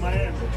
Miami.